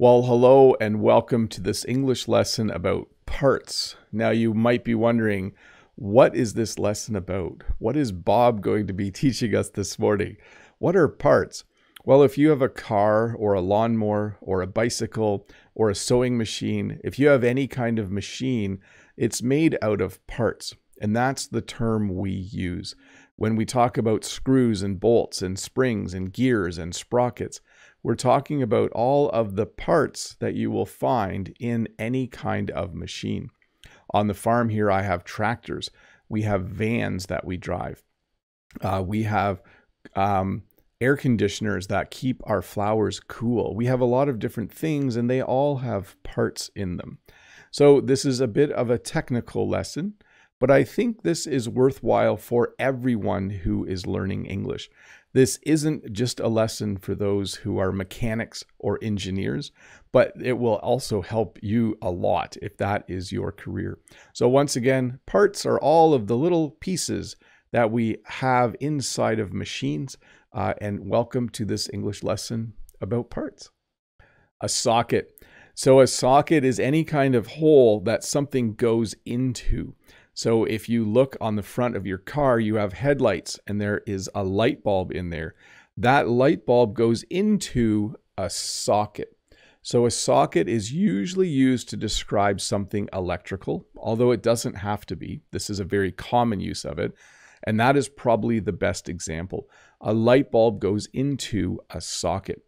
Well, hello and welcome to this English lesson about parts. Now, you might be wondering, what is this lesson about? What is Bob going to be teaching us this morning? What are parts? Well, if you have a car or a lawnmower or a bicycle or a sewing machine, if you have any kind of machine, it's made out of parts. And that's the term we use. When we talk about screws and bolts and springs and gears and sprockets, we're talking about all of the parts that you will find in any kind of machine. On the farm here, I have tractors. We have vans that we drive. Uh, we have um, air conditioners that keep our flowers cool. We have a lot of different things and they all have parts in them. So this is a bit of a technical lesson, but I think this is worthwhile for everyone who is learning English. This isn't just a lesson for those who are mechanics or engineers, but it will also help you a lot if that is your career. So once again, parts are all of the little pieces that we have inside of machines. Uh, and welcome to this English lesson about parts. A socket. So a socket is any kind of hole that something goes into. So if you look on the front of your car, you have headlights and there is a light bulb in there. That light bulb goes into a socket. So a socket is usually used to describe something electrical, although it doesn't have to be. This is a very common use of it. And that is probably the best example. A light bulb goes into a socket.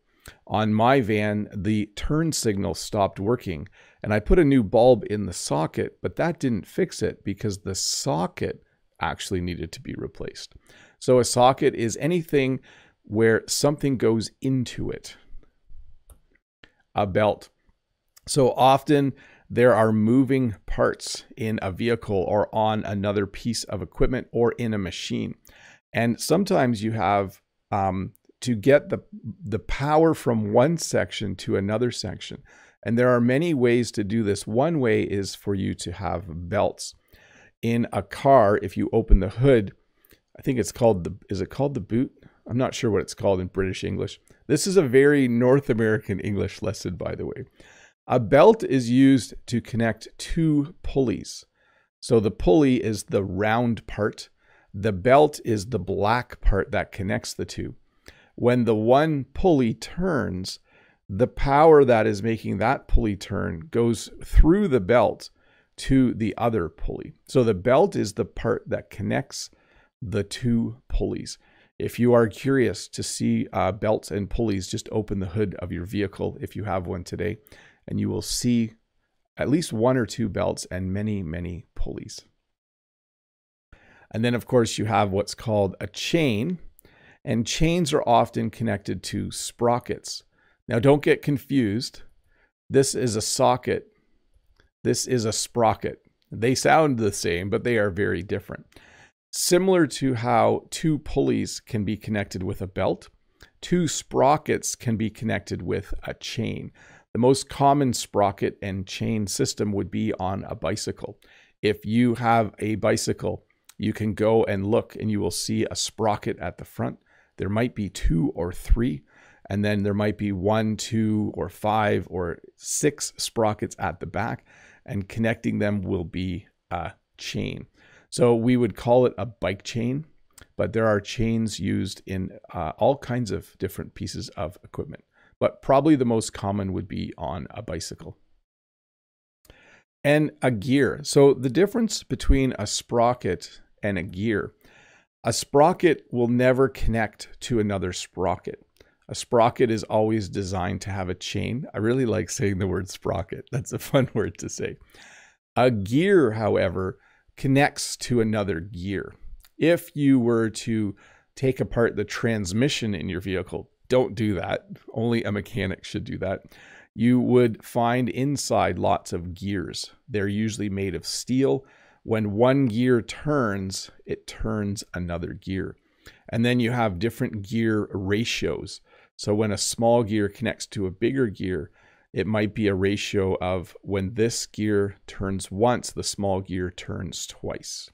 On my van, the turn signal stopped working and I put a new bulb in the socket, but that didn't fix it because the socket actually needed to be replaced. So a socket is anything where something goes into it. A belt. So often there are moving parts in a vehicle or on another piece of equipment or in a machine. And sometimes you have um, to get the, the power from one section to another section. And there are many ways to do this. One way is for you to have belts. In a car, if you open the hood, I think it's called the, is it called the boot? I'm not sure what it's called in British English. This is a very North American English lesson, by the way. A belt is used to connect two pulleys. So the pulley is the round part. The belt is the black part that connects the two. When the one pulley turns, the power that is making that pulley turn goes through the belt to the other pulley. So the belt is the part that connects the two pulleys. If you are curious to see uh, belts and pulleys, just open the hood of your vehicle if you have one today, and you will see at least one or two belts and many, many pulleys. And then, of course, you have what's called a chain, and chains are often connected to sprockets. Now, don't get confused. This is a socket. This is a sprocket. They sound the same, but they are very different. Similar to how two pulleys can be connected with a belt, two sprockets can be connected with a chain. The most common sprocket and chain system would be on a bicycle. If you have a bicycle, you can go and look and you will see a sprocket at the front. There might be two or three and then there might be one, two, or five, or six sprockets at the back, and connecting them will be a chain. So we would call it a bike chain, but there are chains used in uh, all kinds of different pieces of equipment. But probably the most common would be on a bicycle. And a gear. So the difference between a sprocket and a gear, a sprocket will never connect to another sprocket. A sprocket is always designed to have a chain. I really like saying the word sprocket. That's a fun word to say. A gear, however, connects to another gear. If you were to take apart the transmission in your vehicle, don't do that. Only a mechanic should do that. You would find inside lots of gears. They're usually made of steel. When one gear turns, it turns another gear. And then you have different gear ratios. So when a small gear connects to a bigger gear, it might be a ratio of when this gear turns once, the small gear turns twice.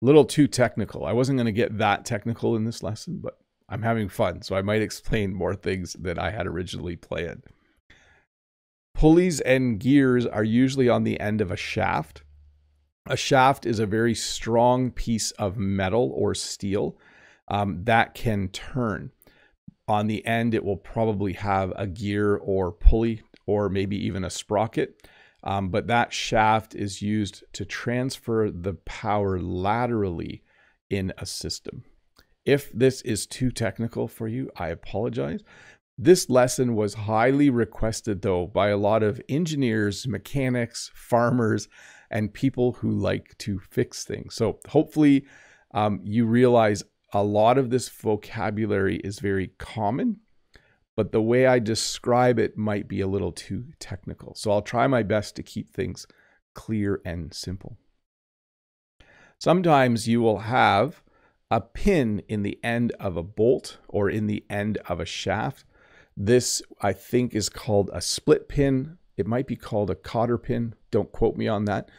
Little too technical. I wasn't going to get that technical in this lesson, but I'm having fun, so I might explain more things than I had originally planned. Pulleys and gears are usually on the end of a shaft. A shaft is a very strong piece of metal or steel um, that can turn. On the end, it will probably have a gear or pulley or maybe even a sprocket. Um, but that shaft is used to transfer the power laterally in a system. If this is too technical for you, I apologize. This lesson was highly requested, though, by a lot of engineers, mechanics, farmers, and people who like to fix things. So hopefully, um, you realize a lot of this vocabulary is very common, but the way I describe it might be a little too technical. So I'll try my best to keep things clear and simple. Sometimes you will have a pin in the end of a bolt or in the end of a shaft. This, I think, is called a split pin. It might be called a cotter pin. Don't quote me on that.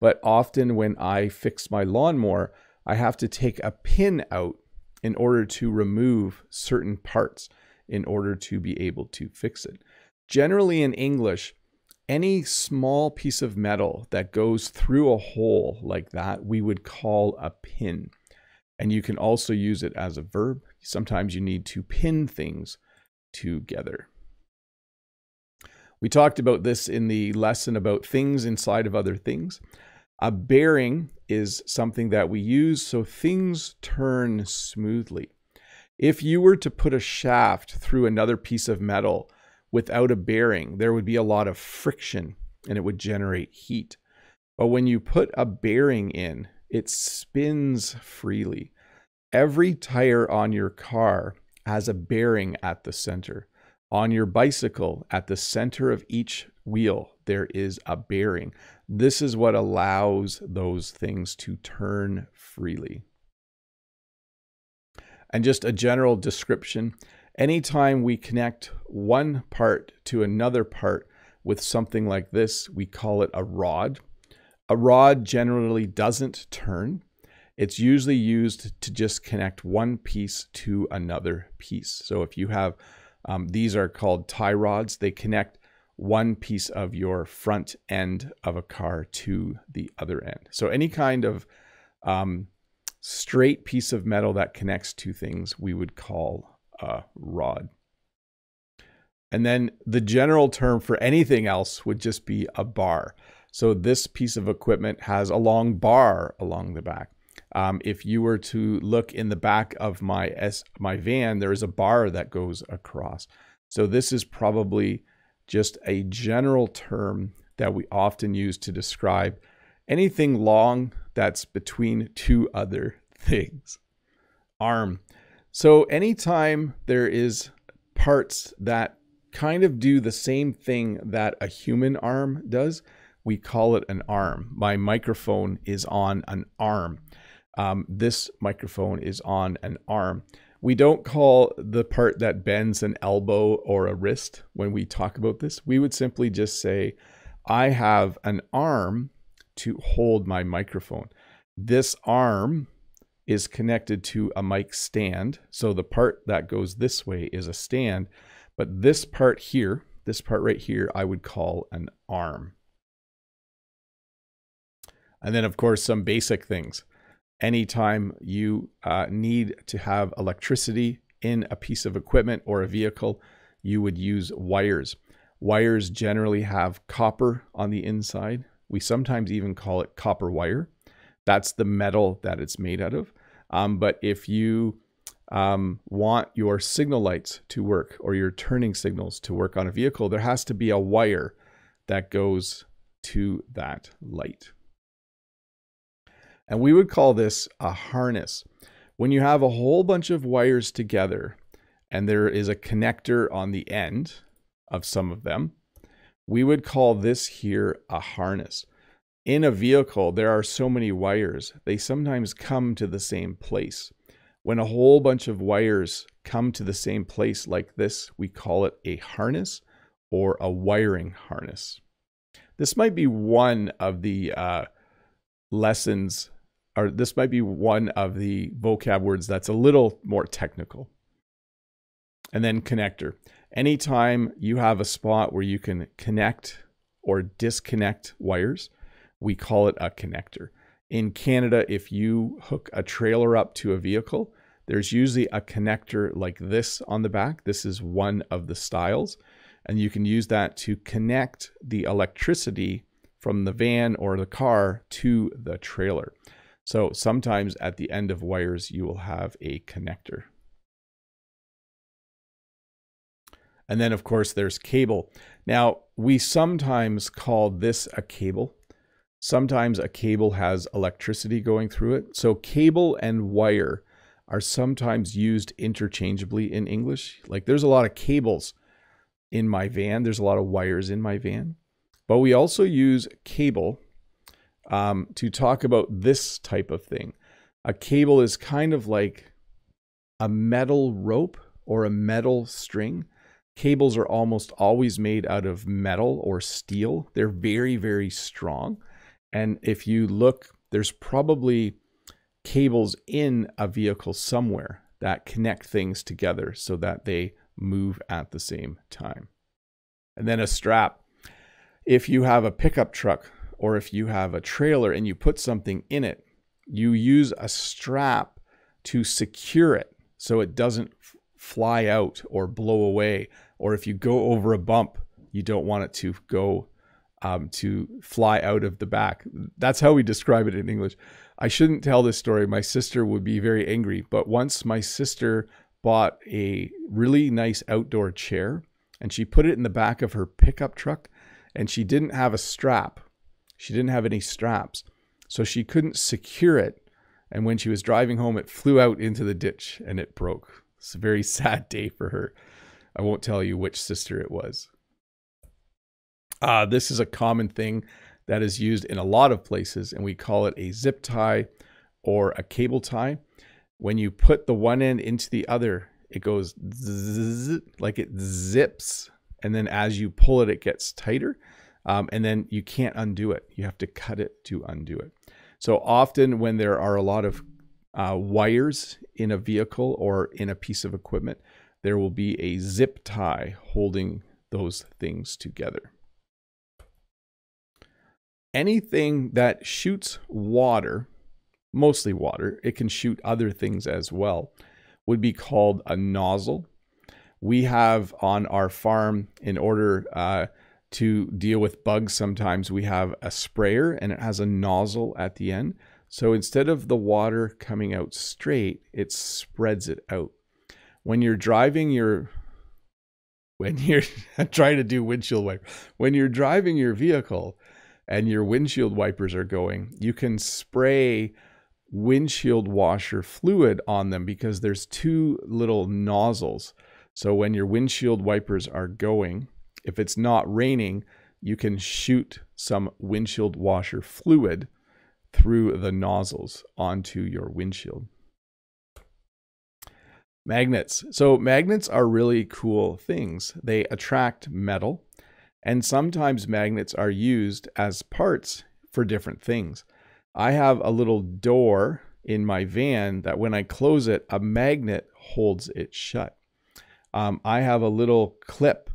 But often when I fix my lawnmower, I have to take a pin out in order to remove certain parts in order to be able to fix it. Generally in English, any small piece of metal that goes through a hole like that, we would call a pin. And you can also use it as a verb. Sometimes you need to pin things together. We talked about this in the lesson about things inside of other things. A bearing is something that we use so things turn smoothly. If you were to put a shaft through another piece of metal without a bearing, there would be a lot of friction and it would generate heat. But when you put a bearing in, it spins freely. Every tire on your car has a bearing at the center. On your bicycle, at the center of each wheel, there is a bearing. This is what allows those things to turn freely. And just a general description anytime we connect one part to another part with something like this, we call it a rod. A rod generally doesn't turn. It's usually used to just connect one piece to another piece. So if you have, um, these are called tie rods, they connect one piece of your front end of a car to the other end. So any kind of um, straight piece of metal that connects two things we would call a rod. And then the general term for anything else would just be a bar. So this piece of equipment has a long bar along the back. Um, if you were to look in the back of my S, my van, there is a bar that goes across. So this is probably just a general term that we often use to describe anything long that's between two other things. Arm. So anytime there is parts that kind of do the same thing that a human arm does, we call it an arm. My microphone is on an arm. Um, this microphone is on an arm. We don't call the part that bends an elbow or a wrist when we talk about this. We would simply just say, I have an arm to hold my microphone. This arm is connected to a mic stand. So the part that goes this way is a stand, but this part here, this part right here, I would call an arm. And then of course, some basic things. Anytime you uh, need to have electricity in a piece of equipment or a vehicle, you would use wires. Wires generally have copper on the inside. We sometimes even call it copper wire. That's the metal that it's made out of. Um, but if you um, want your signal lights to work or your turning signals to work on a vehicle, there has to be a wire that goes to that light. And we would call this a harness. When you have a whole bunch of wires together and there is a connector on the end of some of them, we would call this here a harness. In a vehicle, there are so many wires, they sometimes come to the same place. When a whole bunch of wires come to the same place like this, we call it a harness or a wiring harness. This might be one of the uh, lessons or this might be one of the vocab words that's a little more technical. And then connector. Anytime you have a spot where you can connect or disconnect wires, we call it a connector. In Canada, if you hook a trailer up to a vehicle, there's usually a connector like this on the back. This is one of the styles. And you can use that to connect the electricity from the van or the car to the trailer. So sometimes at the end of wires, you will have a connector. And then, of course, there's cable. Now, we sometimes call this a cable. Sometimes a cable has electricity going through it. So cable and wire are sometimes used interchangeably in English. Like there's a lot of cables in my van. There's a lot of wires in my van. But we also use cable um, to talk about this type of thing. A cable is kind of like a metal rope or a metal string. Cables are almost always made out of metal or steel. They're very, very strong. And if you look, there's probably cables in a vehicle somewhere that connect things together so that they move at the same time. And then a strap. If you have a pickup truck or if you have a trailer and you put something in it, you use a strap to secure it so it doesn't fly out or blow away. Or if you go over a bump, you don't want it to go um, to fly out of the back. That's how we describe it in English. I shouldn't tell this story. My sister would be very angry. But once my sister bought a really nice outdoor chair and she put it in the back of her pickup truck and she didn't have a strap. She didn't have any straps. So she couldn't secure it. And when she was driving home, it flew out into the ditch and it broke. It's a very sad day for her. I won't tell you which sister it was. Uh, this is a common thing that is used in a lot of places, and we call it a zip tie or a cable tie. When you put the one end into the other, it goes zzz, like it zips, and then as you pull it, it gets tighter, um, and then you can't undo it. You have to cut it to undo it. So often, when there are a lot of uh, wires in a vehicle or in a piece of equipment, there will be a zip tie holding those things together anything that shoots water, mostly water, it can shoot other things as well, would be called a nozzle. We have on our farm, in order uh, to deal with bugs, sometimes we have a sprayer and it has a nozzle at the end. So instead of the water coming out straight, it spreads it out. When you're driving your when you're trying to do windshield wiper, when you're driving your vehicle, and your windshield wipers are going, you can spray windshield washer fluid on them because there's two little nozzles. So when your windshield wipers are going, if it's not raining, you can shoot some windshield washer fluid through the nozzles onto your windshield. Magnets. So magnets are really cool things. They attract metal and sometimes magnets are used as parts for different things. I have a little door in my van that when I close it, a magnet holds it shut. Um, I have a little clip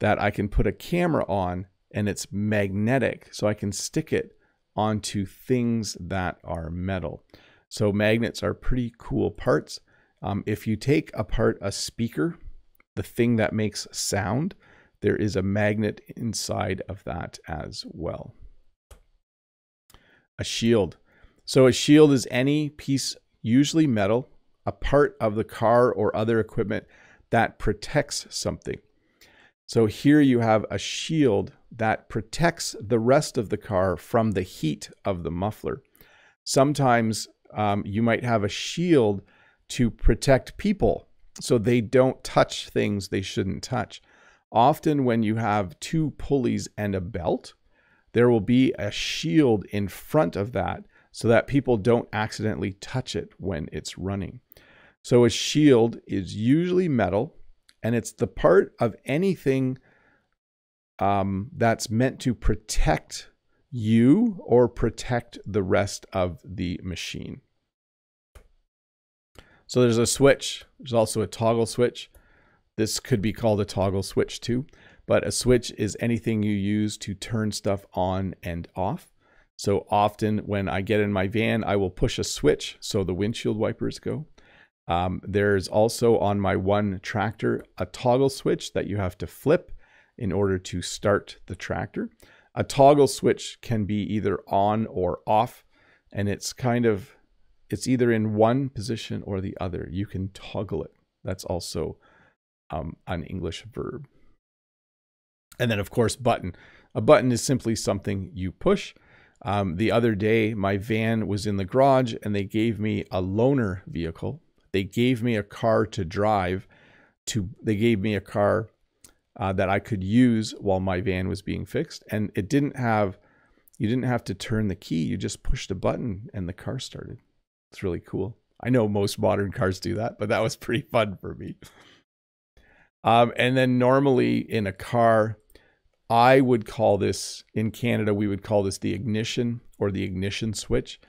that I can put a camera on and it's magnetic, so I can stick it onto things that are metal. So magnets are pretty cool parts. Um, if you take apart a speaker, the thing that makes sound, there is a magnet inside of that as well. A shield. So a shield is any piece, usually metal, a part of the car or other equipment that protects something. So here you have a shield that protects the rest of the car from the heat of the muffler. Sometimes um, you might have a shield to protect people so they don't touch things they shouldn't touch. Often, when you have two pulleys and a belt, there will be a shield in front of that so that people don't accidentally touch it when it's running. So, a shield is usually metal and it's the part of anything um, that's meant to protect you or protect the rest of the machine. So, there's a switch, there's also a toggle switch. This could be called a toggle switch too, but a switch is anything you use to turn stuff on and off. So often when I get in my van, I will push a switch so the windshield wipers go. Um, there's also on my one tractor a toggle switch that you have to flip in order to start the tractor. A toggle switch can be either on or off, and it's kind of, it's either in one position or the other. You can toggle it. That's also um, an English verb. And then, of course, button. A button is simply something you push. Um, the other day, my van was in the garage and they gave me a loaner vehicle. They gave me a car to drive. To they gave me a car uh, that I could use while my van was being fixed, and it didn't have. You didn't have to turn the key. You just pushed a button and the car started. It's really cool. I know most modern cars do that, but that was pretty fun for me. Um, and then normally in a car, I would call this in Canada, we would call this the ignition or the ignition switch.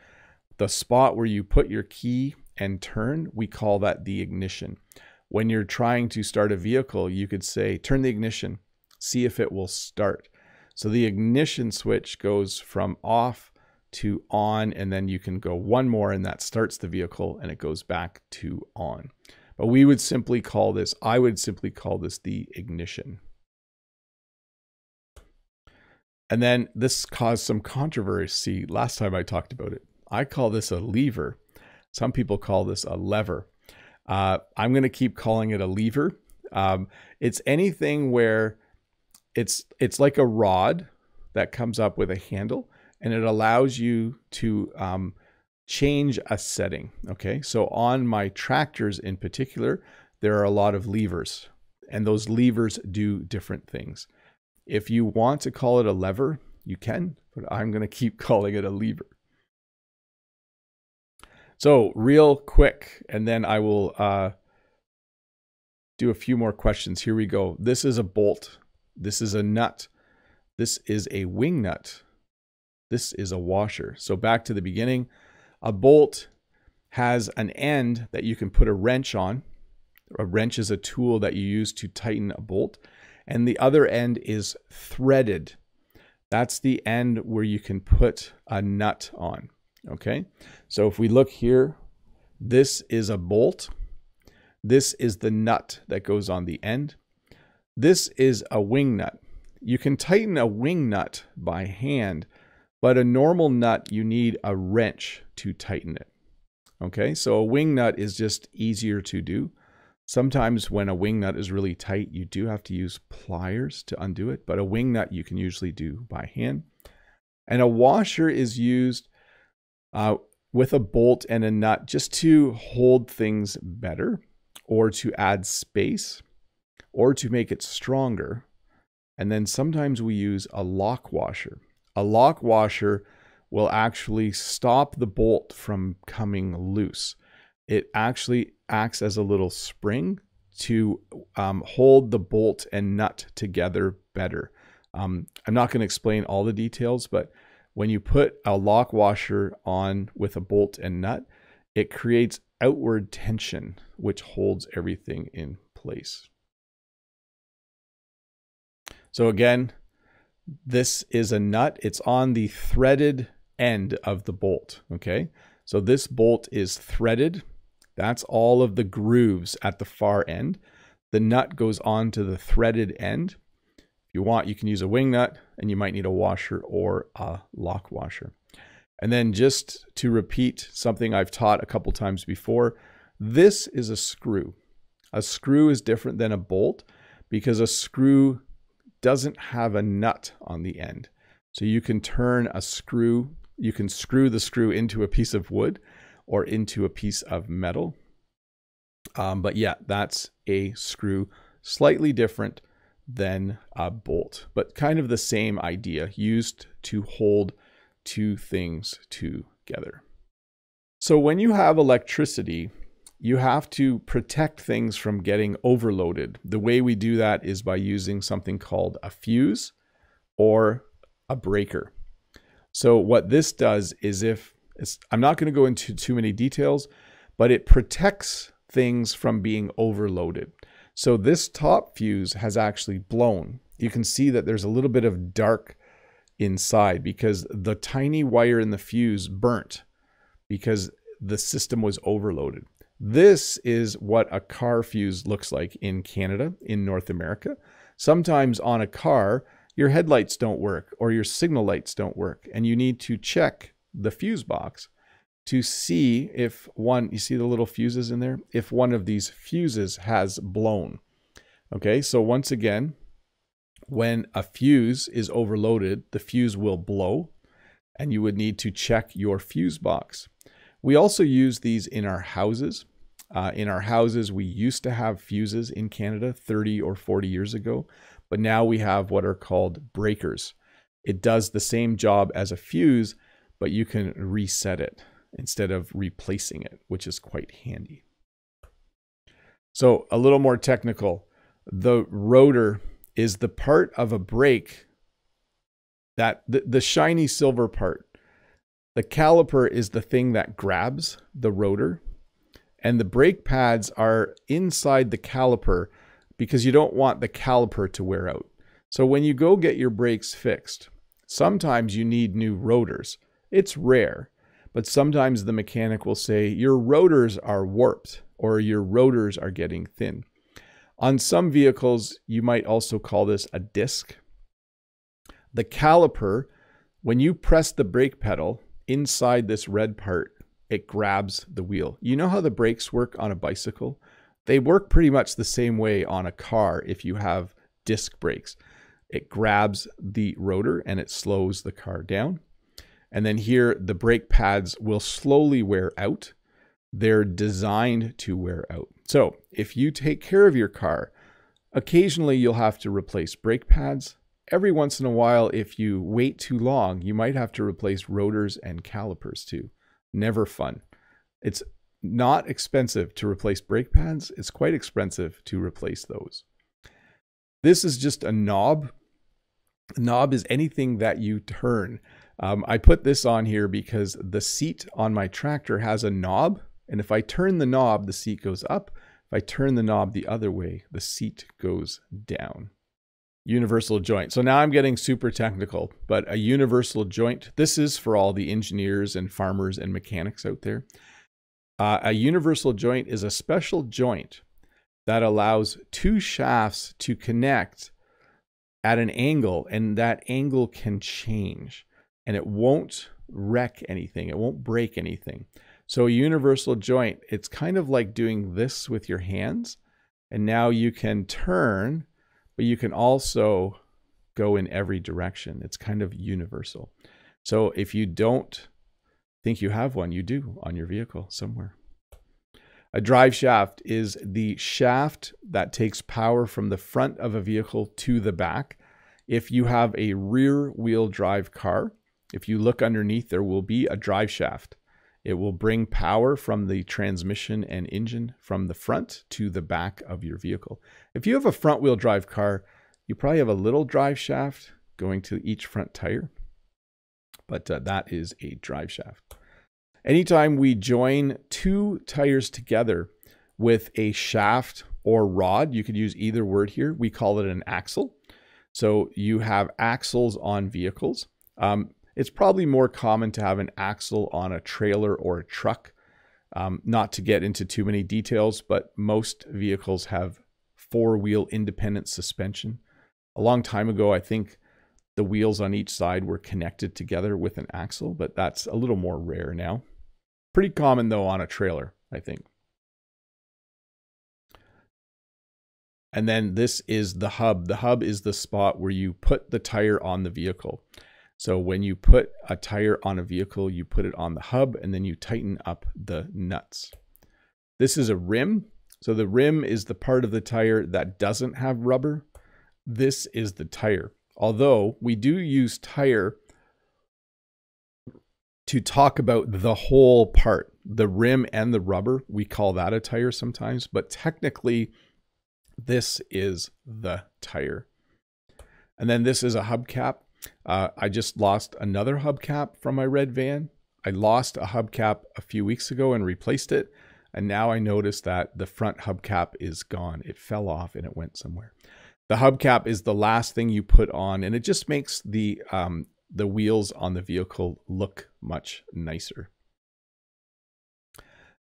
The spot where you put your key and turn, we call that the ignition. When you're trying to start a vehicle, you could say, turn the ignition, see if it will start. So the ignition switch goes from off to on, and then you can go one more, and that starts the vehicle and it goes back to on. But we would simply call this, I would simply call this the ignition. And then this caused some controversy last time I talked about it. I call this a lever. Some people call this a lever. Uh, I'm going to keep calling it a lever. Um, it's anything where it's it's like a rod that comes up with a handle, and it allows you to um, change a setting. Okay, so on my tractors in particular, there are a lot of levers, and those levers do different things. If you want to call it a lever, you can, but I'm going to keep calling it a lever. So, real quick, and then I will uh, do a few more questions. Here we go. This is a bolt. This is a nut. This is a wing nut. This is a washer. So, back to the beginning. A bolt has an end that you can put a wrench on. A wrench is a tool that you use to tighten a bolt. And the other end is threaded. That's the end where you can put a nut on. Okay. So if we look here, this is a bolt. This is the nut that goes on the end. This is a wing nut. You can tighten a wing nut by hand, but a normal nut, you need a wrench to tighten it. Okay, so a wing nut is just easier to do. Sometimes when a wing nut is really tight, you do have to use pliers to undo it, but a wing nut you can usually do by hand. And a washer is used uh, with a bolt and a nut just to hold things better or to add space or to make it stronger. And then sometimes we use a lock washer. A lock washer will actually stop the bolt from coming loose. It actually acts as a little spring to um, hold the bolt and nut together better. Um, I'm not going to explain all the details, but when you put a lock washer on with a bolt and nut, it creates outward tension, which holds everything in place. So again, this is a nut. It's on the threaded end of the bolt, okay? So this bolt is threaded. That's all of the grooves at the far end. The nut goes on to the threaded end. If you want, you can use a wing nut and you might need a washer or a lock washer. And then just to repeat something I've taught a couple times before, this is a screw. A screw is different than a bolt because a screw doesn't have a nut on the end. So you can turn a screw, you can screw the screw into a piece of wood or into a piece of metal. Um, but yeah, that's a screw, slightly different than a bolt, but kind of the same idea used to hold two things together. So when you have electricity, you have to protect things from getting overloaded. The way we do that is by using something called a fuse or a breaker. So what this does is if I'm not going to go into too many details, but it protects things from being overloaded. So this top fuse has actually blown. You can see that there's a little bit of dark inside because the tiny wire in the fuse burnt because the system was overloaded. This is what a car fuse looks like in Canada, in North America. Sometimes on a car, your headlights don't work or your signal lights don't work, and you need to check the fuse box to see if one, you see the little fuses in there, if one of these fuses has blown. Okay, so once again, when a fuse is overloaded, the fuse will blow and you would need to check your fuse box. We also use these in our houses. Uh, in our houses, we used to have fuses in Canada 30 or 40 years ago, but now we have what are called breakers. It does the same job as a fuse, but you can reset it instead of replacing it, which is quite handy. So a little more technical, the rotor is the part of a brake that the, the shiny silver part. The caliper is the thing that grabs the rotor and the brake pads are inside the caliper because you don't want the caliper to wear out. So when you go get your brakes fixed, sometimes you need new rotors. It's rare, but sometimes the mechanic will say your rotors are warped or your rotors are getting thin. On some vehicles, you might also call this a disc. The caliper, when you press the brake pedal inside this red part, it grabs the wheel. You know how the brakes work on a bicycle? They work pretty much the same way on a car if you have disc brakes. It grabs the rotor and it slows the car down. And then here, the brake pads will slowly wear out. They're designed to wear out. So if you take care of your car, occasionally you'll have to replace brake pads. Every once in a while, if you wait too long, you might have to replace rotors and calipers too. Never fun. It's not expensive to replace brake pads. It's quite expensive to replace those. This is just a knob. A knob is anything that you turn. Um, I put this on here because the seat on my tractor has a knob. And if I turn the knob, the seat goes up. If I turn the knob the other way, the seat goes down. Universal joint. So now I'm getting super technical, but a universal joint, this is for all the engineers and farmers and mechanics out there. Uh, a universal joint is a special joint that allows two shafts to connect at an angle, and that angle can change and it won't wreck anything, it won't break anything. So, a universal joint, it's kind of like doing this with your hands, and now you can turn, but you can also go in every direction. It's kind of universal. So, if you don't think you have one, you do on your vehicle somewhere. A drive shaft is the shaft that takes power from the front of a vehicle to the back. If you have a rear wheel drive car, if you look underneath, there will be a drive shaft. It will bring power from the transmission and engine from the front to the back of your vehicle. If you have a front wheel drive car, you probably have a little drive shaft going to each front tire, but uh, that is a drive shaft. Anytime we join two tires together with a shaft or rod, you could use either word here, we call it an axle. So you have axles on vehicles. Um, it's probably more common to have an axle on a trailer or a truck. Um, not to get into too many details, but most vehicles have four wheel independent suspension. A long time ago, I think the wheels on each side were connected together with an axle, but that's a little more rare now. Pretty common though on a trailer, I think. And then this is the hub. The hub is the spot where you put the tire on the vehicle. So when you put a tire on a vehicle, you put it on the hub and then you tighten up the nuts. This is a rim. So the rim is the part of the tire that doesn't have rubber. This is the tire. Although we do use tire to talk about the whole part, the rim and the rubber, we call that a tire sometimes, but technically this is the tire. And then this is a hubcap. Uh, I just lost another hubcap from my red van. I lost a hubcap a few weeks ago and replaced it. And now I notice that the front hubcap is gone. It fell off and it went somewhere. The hubcap is the last thing you put on, and it just makes the um, the wheels on the vehicle look much nicer.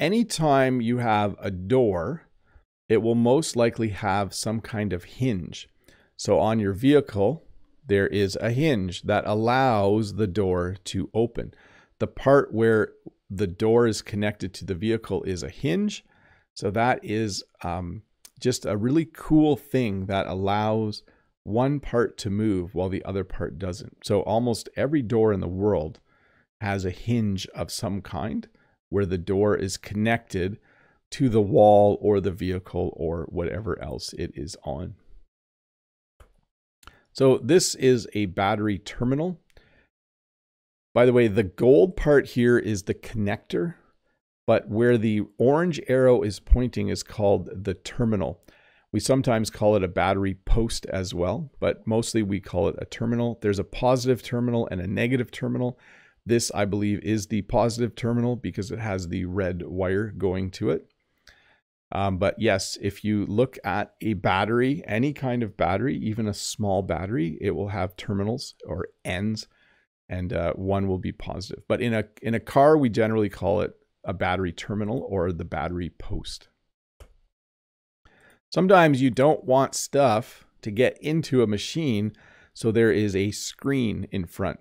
Anytime you have a door, it will most likely have some kind of hinge. So on your vehicle, there is a hinge that allows the door to open. The part where the door is connected to the vehicle is a hinge. So that is um, just a really cool thing that allows one part to move while the other part doesn't. So almost every door in the world has a hinge of some kind where the door is connected to the wall or the vehicle or whatever else it is on. So this is a battery terminal. By the way, the gold part here is the connector, but where the orange arrow is pointing is called the terminal. We sometimes call it a battery post as well, but mostly we call it a terminal. There's a positive terminal and a negative terminal. This, I believe, is the positive terminal because it has the red wire going to it. Um, but yes, if you look at a battery, any kind of battery, even a small battery, it will have terminals or ends, and uh, one will be positive. But in a in a car, we generally call it a battery terminal or the battery post. Sometimes you don't want stuff to get into a machine, so there is a screen in front.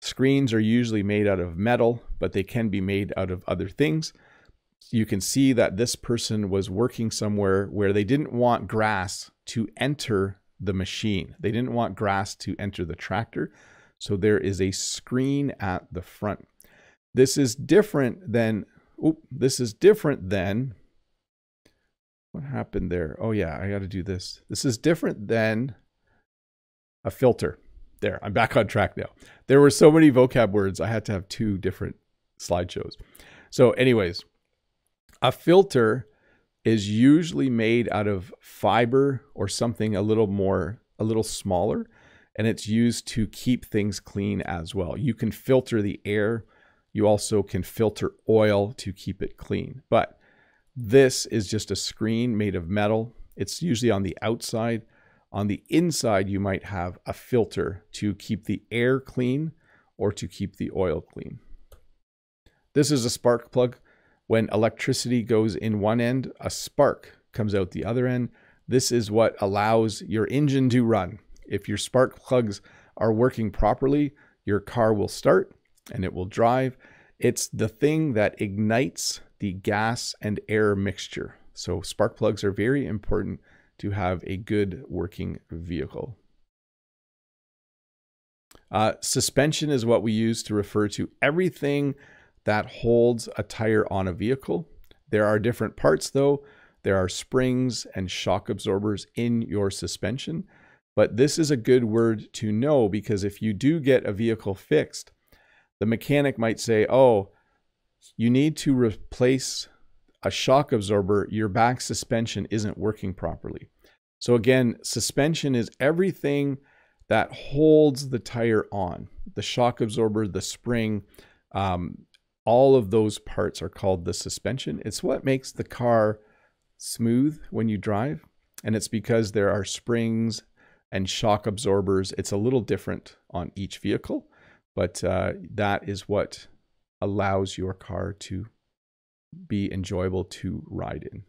Screens are usually made out of metal, but they can be made out of other things you can see that this person was working somewhere where they didn't want grass to enter the machine. They didn't want grass to enter the tractor. So there is a screen at the front. This is different than, oh, this is different than, what happened there? Oh yeah, I got to do this. This is different than a filter. There, I'm back on track now. There were so many vocab words, I had to have two different slideshows. So anyways, a filter is usually made out of fiber or something a little more, a little smaller, and it's used to keep things clean as well. You can filter the air. You also can filter oil to keep it clean. But this is just a screen made of metal. It's usually on the outside. On the inside, you might have a filter to keep the air clean or to keep the oil clean. This is a spark plug. When electricity goes in one end, a spark comes out the other end. This is what allows your engine to run. If your spark plugs are working properly, your car will start and it will drive. It's the thing that ignites the gas and air mixture. So spark plugs are very important to have a good working vehicle. Uh, suspension is what we use to refer to everything that holds a tire on a vehicle. There are different parts though. There are springs and shock absorbers in your suspension. But this is a good word to know because if you do get a vehicle fixed, the mechanic might say, oh, you need to replace a shock absorber. Your back suspension isn't working properly. So again, suspension is everything that holds the tire on. The shock absorber, the spring, um, all of those parts are called the suspension. It's what makes the car smooth when you drive. And it's because there are springs and shock absorbers. It's a little different on each vehicle, but uh, that is what allows your car to be enjoyable to ride in.